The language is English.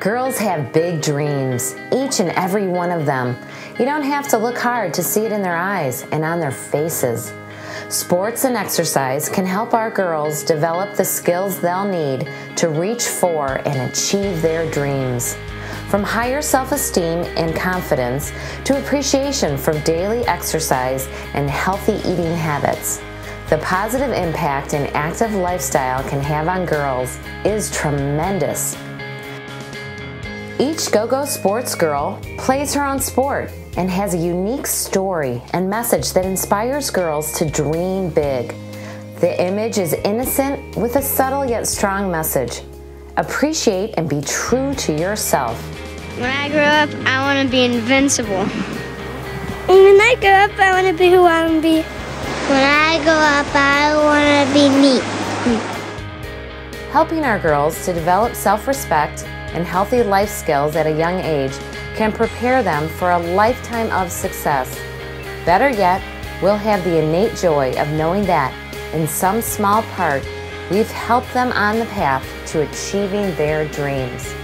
Girls have big dreams, each and every one of them. You don't have to look hard to see it in their eyes and on their faces. Sports and exercise can help our girls develop the skills they'll need to reach for and achieve their dreams. From higher self esteem and confidence to appreciation from daily exercise and healthy eating habits. The positive impact an active lifestyle can have on girls is tremendous. Each Go Go Sports girl plays her own sport and has a unique story and message that inspires girls to dream big. The image is innocent with a subtle yet strong message. Appreciate and be true to yourself. When I grow up, I want to be invincible. When I grow up, I want to be who I want to be. When I grow up, I want to be me. Helping our girls to develop self respect and healthy life skills at a young age can prepare them for a lifetime of success. Better yet, we'll have the innate joy of knowing that, in some small part, we've helped them on the path to achieving their dreams.